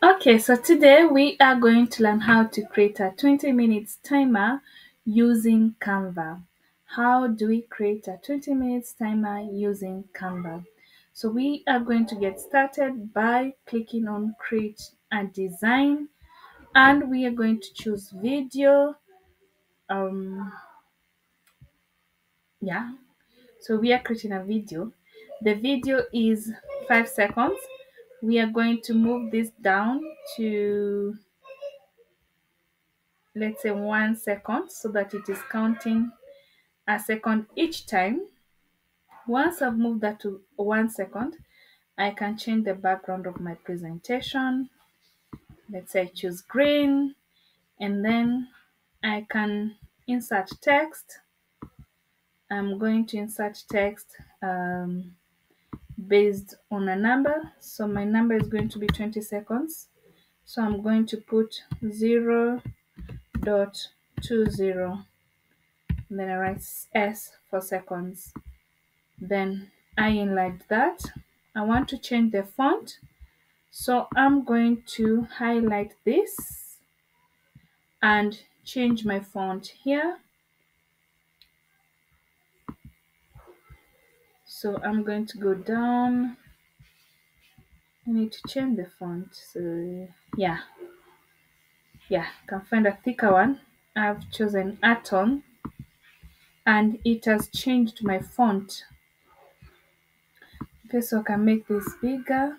Okay, so today we are going to learn how to create a 20 minutes timer using Canva. How do we create a 20 minutes timer using Canva? So we are going to get started by clicking on create a design and we are going to choose video. Um, yeah, so we are creating a video. The video is five seconds. We are going to move this down to let's say one second so that it is counting a second each time. Once I've moved that to one second, I can change the background of my presentation. Let's say I choose green and then I can insert text. I'm going to insert text um, based on a number. So my number is going to be 20 seconds. So I'm going to put 0 dot 20 then I write S for seconds. Then I inline that. I want to change the font. So I'm going to highlight this and change my font here. So I'm going to go down. I need to change the font. So yeah. Yeah, can find a thicker one. I've chosen Anton and it has changed my font. Okay, so I can make this bigger.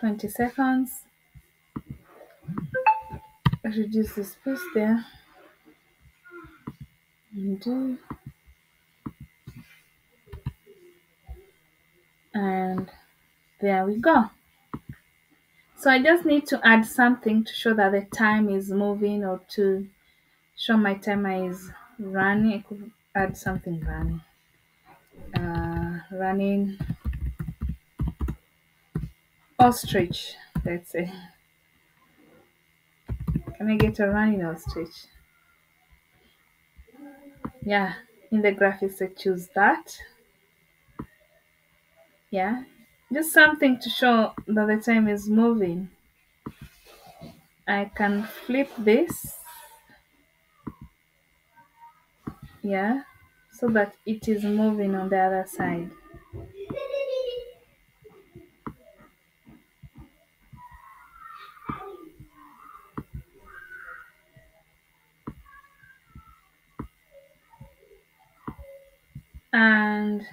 20 seconds. Reduce the space there. Undo. And there we go. So I just need to add something to show that the time is moving or to show my timer is running. I could add something running. Uh, running ostrich, let's say. Can I get a running ostrich? Yeah, in the graphics I choose that. Yeah, just something to show that the time is moving. I can flip this. Yeah, so that it is moving on the other side. And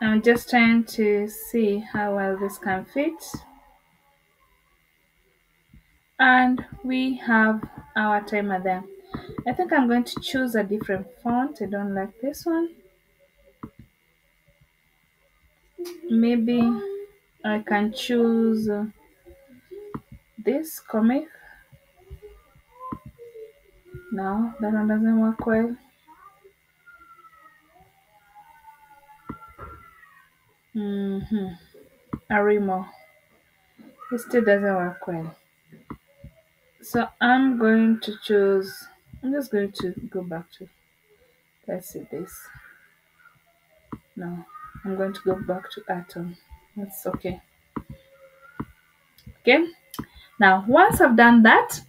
I'm just trying to see how well this can fit. And we have our timer there. I think I'm going to choose a different font. I don't like this one. Maybe I can choose this comic. No, that one doesn't work well. Mm-hmm. Arimo. It still doesn't work well. So I'm going to choose, I'm just going to go back to, let's see this. No, I'm going to go back to Anton. That's okay. Okay. Now, once I've done that,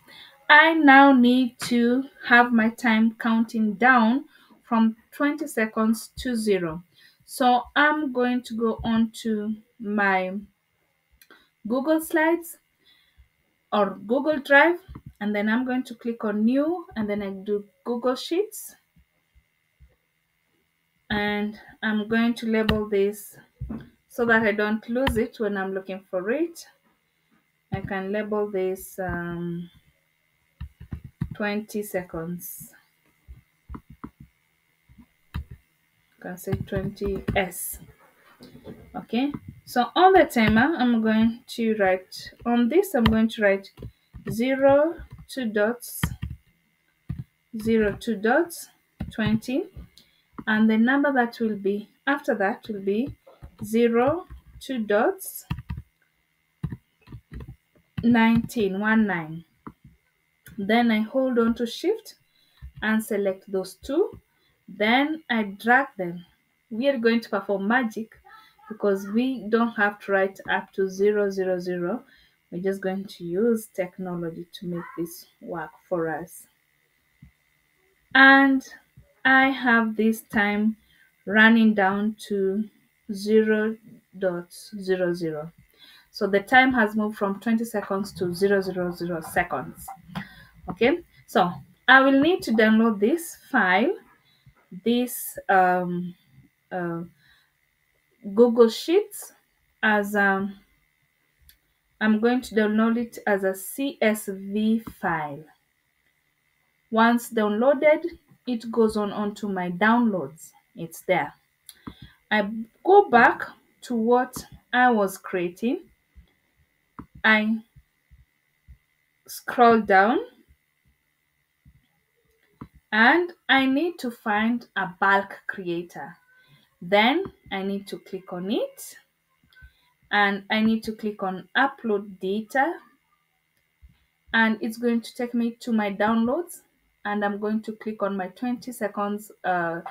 I now need to have my time counting down from 20 seconds to zero. So I'm going to go on to my Google Slides or Google Drive and then I'm going to click on new and then I do Google Sheets and I'm going to label this so that I don't lose it when I'm looking for it. I can label this um, 20 seconds. You can say 20s. Okay, so on the timer, ah, I'm going to write on this, I'm going to write 0, 2 dots, 0, 2 dots, 20, and the number that will be after that will be 0, 2 dots, 19, 1 9. Then I hold on to shift and select those two Then I drag them. We are going to perform magic because we don't have to write up to zero zero zero. We're just going to use technology to make this work for us. And I have this time running down to 0 0.00. So the time has moved from 20 seconds to 0, 0, 0 seconds. Okay, so I will need to download this file, this um, uh, Google Sheets as um, I'm going to download it as a CSV file. Once downloaded, it goes on onto my downloads. It's there. I go back to what I was creating. I scroll down and I need to find a bulk creator. Then I need to click on it. And I need to click on upload data. And it's going to take me to my downloads. And I'm going to click on my 20 seconds uh,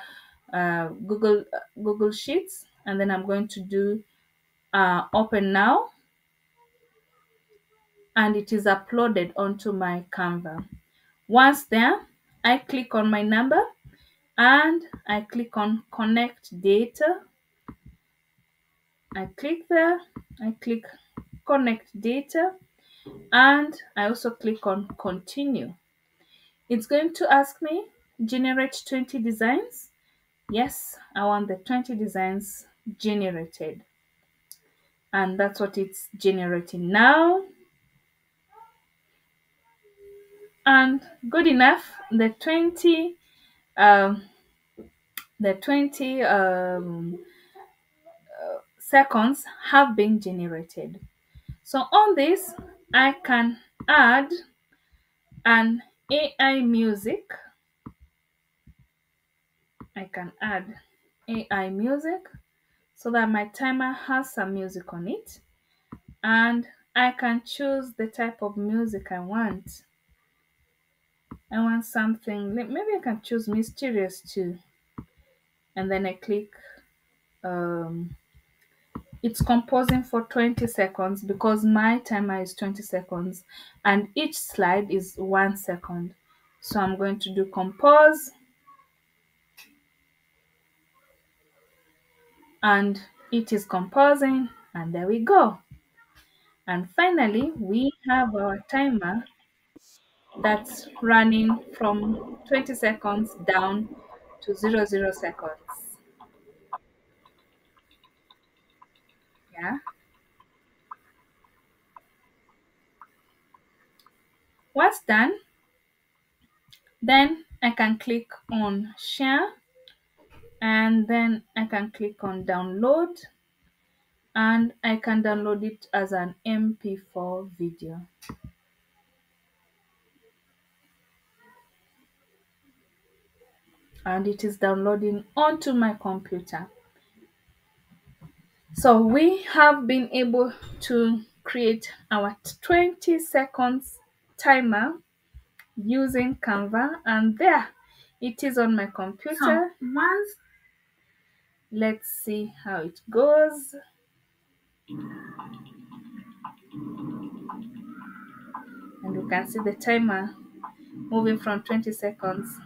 uh, Google Google Sheets. And then I'm going to do uh, open now. And it is uploaded onto my Canva. Once there, I click on my number and I click on connect data. I click there, I click connect data and I also click on continue. It's going to ask me generate 20 designs. Yes, I want the 20 designs generated. And that's what it's generating now. And good enough, the 20 um, the 20 um, seconds have been generated. So on this, I can add an AI music. I can add AI music so that my timer has some music on it and I can choose the type of music I want. I want something, maybe I can choose mysterious too. And then I click, um, it's composing for 20 seconds because my timer is 20 seconds and each slide is one second. So I'm going to do compose and it is composing and there we go. And finally, we have our timer that's running from 20 seconds down to 0, 0 seconds. Yeah. Once done, then I can click on share and then I can click on download and I can download it as an MP4 video. And it is downloading onto my computer. So we have been able to create our 20 seconds timer using Canva and there it is on my computer. So once let's see how it goes. And you can see the timer moving from 20 seconds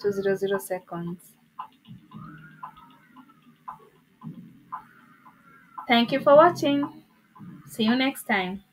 to 00 seconds. Thank you for watching. See you next time.